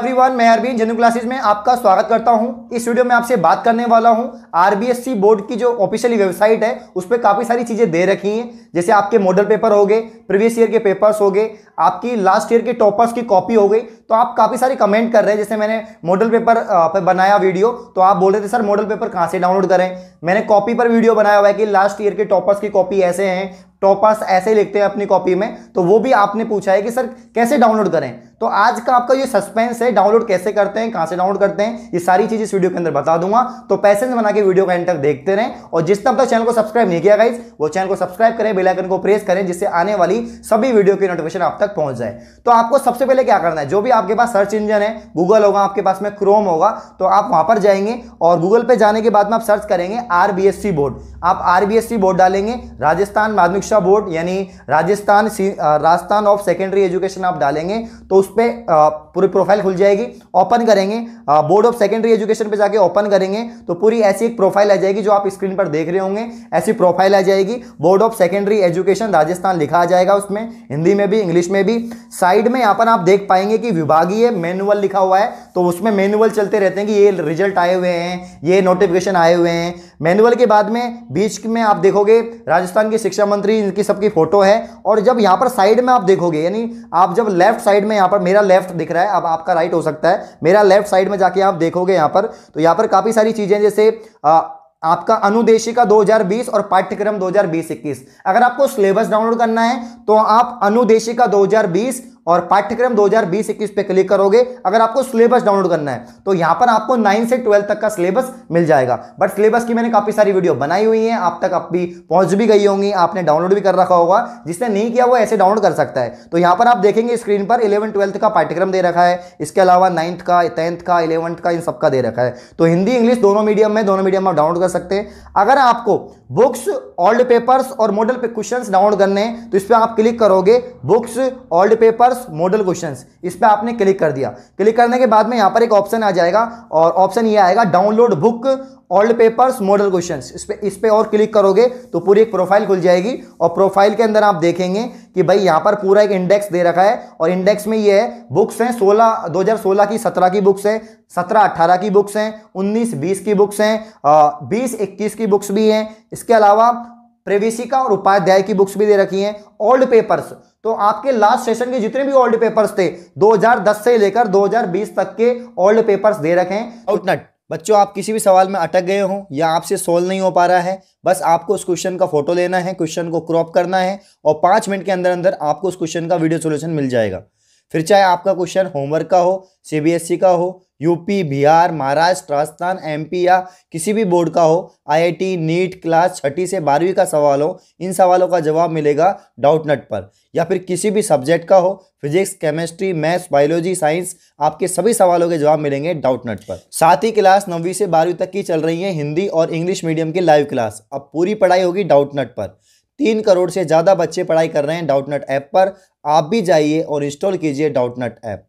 Everyone मैं अरबीन जनू classes में आपका स्वागत करता हूँ। इस वीडियो में आपसे बात करने वाला हूँ। आरबीएससी बोर्ड की जो ऑफिशियली वेबसाइट है, उस पर काफ़ी सारी चीज़ें दे रखी हैं। जैसे आपके मॉडल पेपर हो गए प्रीवियस ईयर के पेपर्स हो गए, आपकी लास्ट ईयर के टॉपर्स की कॉपी हो गई तो आप काफ़ी सारी कमेंट कर रहे हैं। जैसे मैंने मॉडल पेपर पर बनाया वीडियो तो आप बोल रहे थे, सर मॉडल पेपर कहाँ से डाउनलोड करें? मैंने कॉपी पर वीडियो बनाया हुआ है कि लास्ट ईयर के टॉपर्स की कॉपी ऐसे हैं टॉपर्स ऐसे लिखते हैं अपनी कॉपी में तो वो भी आपने पूछा है कि, सर, कैसे डाउनलोड करें? तो आज का आपका ये सस्पेंस है डाउनलोड कैसे करते हैं, कहाँ से डाउनलोड करते हैं, ये सारी चीज़ इस वीडियो के अंदर बता दूँगा। तो पैसेंस बना के वीडियो का एंड तक देखते रहें और जिस अब तक चैनल को सब्सक्राइब नहीं किया गाइज़ वो चैनल को सब्सक्राइब करें बेलाइकन को प्रेस करें, जिससे आने वाली सभी वीडियो की नोटिफिकेशन आप तक पहुँच जाए। तो आपको सबसे पहले क्या करना है, जो भी आपके पास सर्च इंजन है गूगल होगा, आपके पास में क्रोम होगा तो आप वहाँ पर जाएँगे और गूगल पे जाने के बाद में आप सर्च करेंगे आरबीएससी बोर्ड आप आरबीएससी बोर्ड डालेंगे, राजस्थान माध्यमिक शिक्षा बोर्ड यानी Rajasthan Rajasthan of secondary education आप डालेंगे तो उस पर पूरी प्रोफ़ाइल खुल जाएगी, ओपन करेंगे। बोर्ड ऑफ़ सेकेंडरी एजुकेशन पे जाके ओपन करेंगे तो पूरी ऐसी एक प्रोफ़ाइल आ जाएगी जो आप स्क्रीन पर देख रहे होंगे। ऐसी प्रोफ़ाइल आ जाएगी। Board of secondary education Rajasthan लिखा आ जाएगा उसमें, हिंदी में भी, इंग्लिश में भी। साइड में यहाँ पर आप देख पाएँगे कि विभागीय मैनुअल लिखा हुआ है तो उसमें मैनुअल चलते रहते हैं कि ये रिज़ल्ट आए हुए हैं, ये नोटिफिकेशन आए हुए हैं। मैनुअल के बाद में, बीच में आप देखोगे, राजस्थान के शिक्षा मंत्री, इनकी सबकी फ़ोटो है, और जब यहाँ पर साइड में आप देखोगे, यानी आप जब लेफ़्ट साइड में यहाँ पर मेरा लेफ़्ट दिख रहा है अब आपका राइट हो सकता है। मेरा लेफ़्ट साइड में जाके आप देखोगे यहाँ पर तो यहाँ पर काफ़ी सारी चीज़ें जैसे आ, आपका अनुदेशिका 2020 और पाठ्यक्रम 2020-21 अगर आपको सिलेबस डाउनलोड करना है तो आप अनुदेशिका 2020 और पाठ्यक्रम 2020-21 पे क्लिक करोगे, अगर आपको सिलेबस डाउनलोड करना है तो यहाँ पर आपको 9 से 12 तक का सिलेबस मिल जाएगा। बट सिलेबस की मैंने काफ़ी सारी वीडियो बनाई हुई है, आप तक अभी पहुँच भी गई होंगी, आपने डाउनलोड भी कर रखा होगा। जिसने नहीं किया वो ऐसे डाउनलोड कर सकता है। तो यहाँ पर आप देखेंगे स्क्रीन पर इलेवन ट्वेल्थ का पाठ्यक्रम दे रखा है, इसके अलावा नाइन्थ का टेंथ का इलेवंथ का, इन सबका दे रखा है। तो हिंदी, इंग्लिश दोनों मीडियम में, दोनों मीडियम आप डाउनलोड कर सकते हैं। अगर आपको बुक्स ओल्ड पेपर्स और मॉडल क्वेश्चंस डाउनलोड करने हैं तो इस पर आप क्लिक करोगे books old papers model questions इस पर आपने क्लिक कर दिया। क्लिक करने के बाद में यहाँ पर एक ऑप्शन आ जाएगा और ऑप्शन ये आएगा download book old papers model questions इस पे इस पे और क्लिक करोगे तो पूरी एक प्रोफ़ाइल खुल जाएगी और प्रोफ़ाइल के अंदर आप देखेंगे कि भाई यहाँ पर पूरा एक इंडेक्स दे रखा है और इंडेक्स में ये है बुक्स हैं 16 2016 की 17 की बुक्स हैं 17 18 की बुक्स हैं 19 20 की बुक्स हैं 20 21 की बुक्स भी हैं। इसके अलावा प्रवेशिका और उपाध्याय की बुक्स भी दे रखी हैं ओल्ड पेपर्स तो आपके लास्ट सेशन के जितने भी ओल्ड पेपर्स थे 2010 से लेकर 2020 तक के ओल्ड पेपर्स दे रखे हैं। आउटनट बच्चों, आप किसी भी सवाल में अटक गए हो या आपसे सोल्व नहीं हो पा रहा है, बस आपको उस क्वेश्चन का फ़ोटो लेना है क्वेश्चन को क्रॉप करना है और पाँच मिनट के अंदर अंदर आपको उस क्वेश्चन का वीडियो सोल्यूशन मिल जाएगा। फिर चाहे आपका क्वेश्चन होमवर्क का हो सीबीएसई का हो यूपी, बिहार, महाराष्ट्र, राजस्थान, एमपी या किसी भी बोर्ड का हो, आईआईटी, नीट क्लास छठी से बारहवीं का सवाल हो, इन सवालों का जवाब मिलेगा डाउट नट पर। या फिर किसी भी सब्जेक्ट का हो, physics, chemistry, maths, biology, science, आपके सभी सवालों के जवाब मिलेंगे डाउट नट पर। साथ ही क्लास नौवीं से बारहवीं तक की चल रही है हिंदी और इंग्लिश मीडियम की लाइव क्लास। अब पूरी पढ़ाई होगी डाउट नट पर। तीन करोड़ से ज़्यादा बच्चे पढ़ाई कर रहे हैं डाउटनट ऐप पर। आप भी जाइए और इंस्टॉल कीजिए डाउटनट ऐप।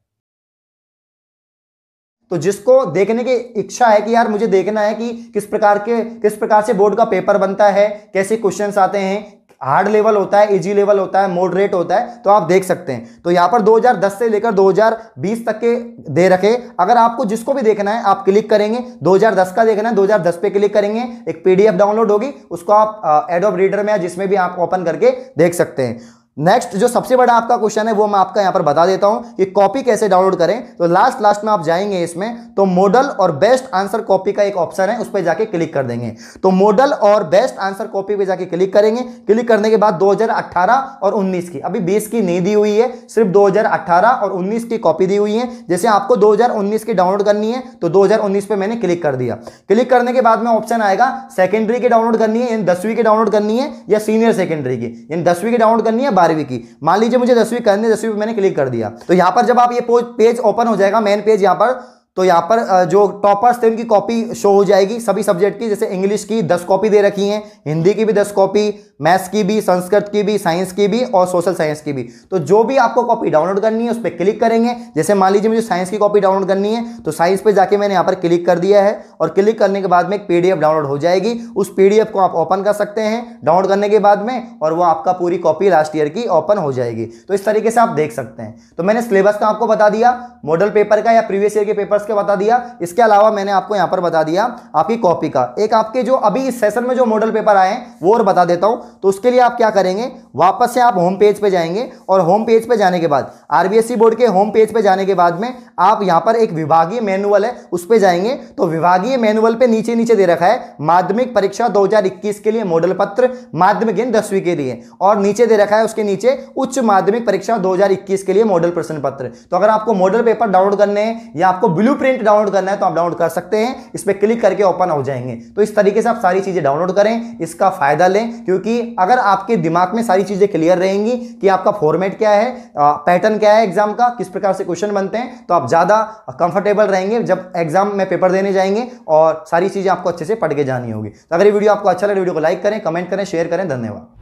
तो जिसको देखने की इच्छा है कि यार मुझे देखना है कि किस प्रकार के, किस प्रकार से बोर्ड का पेपर बनता है, कैसे क्वेश्चंस आते हैं हार्ड लेवल होता है इजी लेवल होता है मॉडरेट होता है तो आप देख सकते हैं। तो यहाँ पर 2010 से लेकर 2020 तक के दे रखे। अगर आपको जिसको भी देखना है, आप क्लिक करेंगे। 2010 का देखना है 2010 पे क्लिक करेंगे। एक पीडीएफ डाउनलोड होगी, उसको आप एड ऑफ़ रीडर में जिसमें भी आप ओपन करके देख सकते हैं। नेक्स्ट जो सबसे बड़ा आपका क्वेश्चन है, वो मैं आपका यहाँ पर बता देता हूँ कि कॉपी कैसे डाउनलोड करें। तो लास्ट लास्ट में आप जाएँगे इसमें तो मॉडल और बेस्ट आंसर कॉपी का एक ऑप्शन है, उस पर जाके क्लिक कर देंगे। तो मॉडल और बेस्ट आंसर कॉपी पे जाके क्लिक करेंगे। क्लिक करने के बाद 2018 और 19 की, अभी 20 की नहीं दी हुई है, सिर्फ़ 2018 और 19 की कॉपी दी हुई है। जैसे आपको 2019 की डाउनलोड करनी है तो 2019 पे मैंने क्लिक कर दिया। क्लिक करने के बाद में ऑप्शन आएगा सेकेंडरी की डाउनलोड करनी है दसवीं की डाउनलोड करनी है, या सीनियर सेकेंडरी की दसवीं की डाउनलोड करनी है बारहवीं की। मान लीजिए मुझे दसवीं करनी दसवीं पर मैंने क्लिक कर दिया। तो यहाँ पर जब आप ये पेज ओपन हो जाएगा मेन पेज यहाँ पर तो यहाँ पर जो टॉपर्स थे, उनकी कॉपी शो हो जाएगी सभी सब्जेक्ट की, जैसे इंग्लिश की दस कॉपी दे रखी हैं, हिंदी की भी दस कॉपी मैथ्स की भी, संस्कृत की भी, साइंस की भी और सोशल साइंस की भी। तो जो भी आपको कॉपी डाउनलोड करनी है, उस पर क्लिक करेंगे। जैसे मान लीजिए मुझे साइंस की कॉपी डाउनलोड करनी है तो साइंस पे जाके मैंने यहाँ पर क्लिक कर दिया है और क्लिक करने के बाद में एक पीडीएफ डाउनलोड हो जाएगी। उस पीडीएफ को आप ओपन कर सकते हैं डाउनलोड करने के बाद में और वो आपका पूरी कॉपी लास्ट ईयर की ओपन हो जाएगी। तो इस तरीके से आप देख सकते हैं। तो मैंने सिलेबस का आपको बता दिया मॉडल पेपर का या प्रीवियस ईयर के पेपर्स का बता दिया। इसके अलावा मैंने आपको यहाँ पर बता दिया आपकी कॉपी का। एक आपके जो अभी इस सेशन में जो मॉडल पेपर आए हैं, वो और बता देता हूँ। तो उसके लिए आप क्या करेंगे? वापस से आप होम पेज पे जाएँगे और होम पेज पे जाने के बाद आरबीएससी बोर्ड के होम पेज पे जाने के बाद में आप यहाँ पर एक विभागीय मैनुअल है, उस पर जाएँगे। तो विभागीय मैनुअल पे नीचे नीचे दे रखा है, माध्यमिक परीक्षा 2021 के लिए मॉडल पत्र, माध्यमिक इन दसवीं के लिए। और नीचे दे रखा है उसके नीचे उच्च माध्यमिक परीक्षा 2021 के लिए मॉडल प्रश्न पत्र। तो अगर आपको मॉडल पेपर डाउनलोड करने हैं या आपको ब्लू डाउनलोड करना है तो आप डाउनलोड कर सकते हैं। इस पर क्लिक करके ओपन हो जाएँगे। तो इस तरीके से आप सारी चीज़ें डाउनलोड करें, इसका फ़ायदा लें, क्योंकि अगर आपके दिमाग में सारी चीज़ें क्लियर रहेंगी कि आपका फॉर्मेट क्या है पैटर्न क्या है एग्ज़ाम का, किस प्रकार से क्वेश्चन बनते हैं तो आप ज़्यादा कंफर्टेबल रहेंगे जब एग्ज़ाम में पेपर देने जाएँगे और सारी चीज़ें आपको अच्छे से पढ़ के जानी होगी। तो अगर ये वीडियो आपको अच्छा लगे वीडियो को लाइक करें कमेंट करें शेयर करें, धन्यवाद।